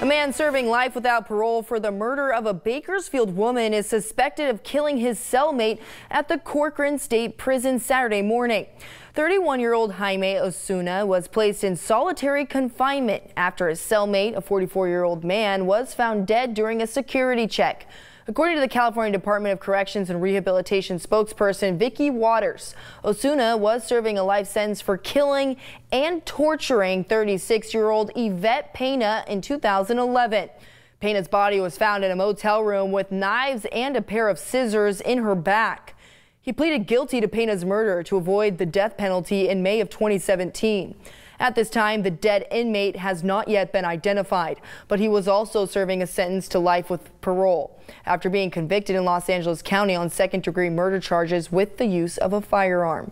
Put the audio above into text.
A man serving life without parole for the murder of a Bakersfield woman is suspected of killing his cellmate at the Corcoran State Prison Saturday morning. 31-year-old Jaime Osuna was placed in solitary confinement after his cellmate, a 44-year-old man, was found dead during a security check. According to the California Department of Corrections and Rehabilitation spokesperson Vicky Waters, Osuna was serving a life sentence for killing and torturing 36-year-old Yvette Pena in 2011. Pena's body was found in a motel room with knives and a pair of scissors in her back. He pleaded guilty to Pena's murder to avoid the death penalty in May of 2017. At this time, the dead inmate has not yet been identified, but he was also serving a sentence to life with parole after being convicted in Los Angeles County on second degree murder charges with the use of a firearm.